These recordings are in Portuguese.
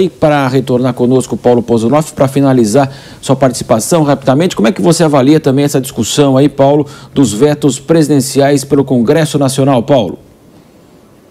E para retornar conosco, Paulo Pozonoff, para finalizar sua participação rapidamente, como é que você avalia também essa discussão aí, Paulo, dos vetos presidenciais pelo Congresso Nacional, Paulo?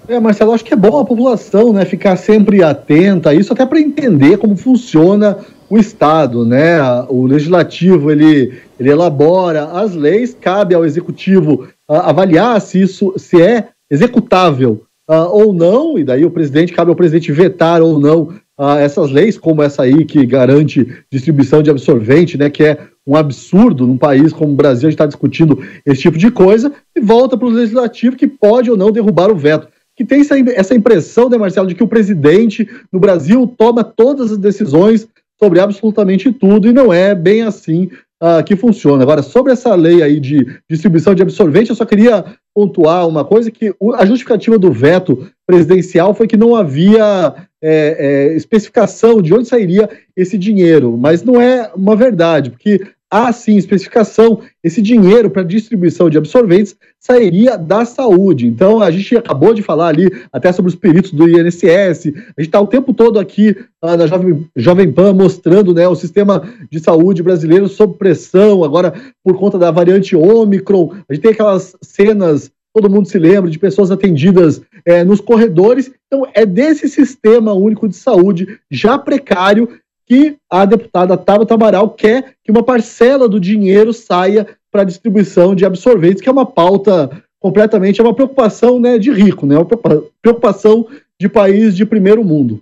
É, Marcelo, acho que é bom a população né, ficar sempre atenta a isso, até para entender como funciona o Estado, né? O legislativo ele, ele elabora as leis, cabe ao executivo uh, avaliar se isso se é executável uh, ou não, e daí o presidente cabe ao presidente vetar ou não essas leis, como essa aí que garante distribuição de absorvente, né, que é um absurdo num país como o Brasil, está discutindo esse tipo de coisa, e volta para o legislativo que pode ou não derrubar o veto. Que tem essa impressão, né, Marcelo, de que o presidente no Brasil toma todas as decisões sobre absolutamente tudo, e não é bem assim uh, que funciona. Agora, sobre essa lei aí de distribuição de absorvente, eu só queria pontuar uma coisa, que a justificativa do veto presidencial foi que não havia é, é, especificação de onde sairia esse dinheiro, mas não é uma verdade, porque há sim especificação, esse dinheiro para distribuição de absorventes sairia da saúde. Então, a gente acabou de falar ali até sobre os peritos do INSS, a gente está o tempo todo aqui na Jovem, Jovem Pan mostrando né, o sistema de saúde brasileiro sob pressão, agora por conta da variante Ômicron, a gente tem aquelas cenas todo mundo se lembra de pessoas atendidas é, nos corredores. Então, é desse sistema único de saúde já precário que a deputada Tabata Amaral quer que uma parcela do dinheiro saia para a distribuição de absorventes, que é uma pauta completamente, é uma preocupação né, de rico, né, uma preocupação de país de primeiro mundo.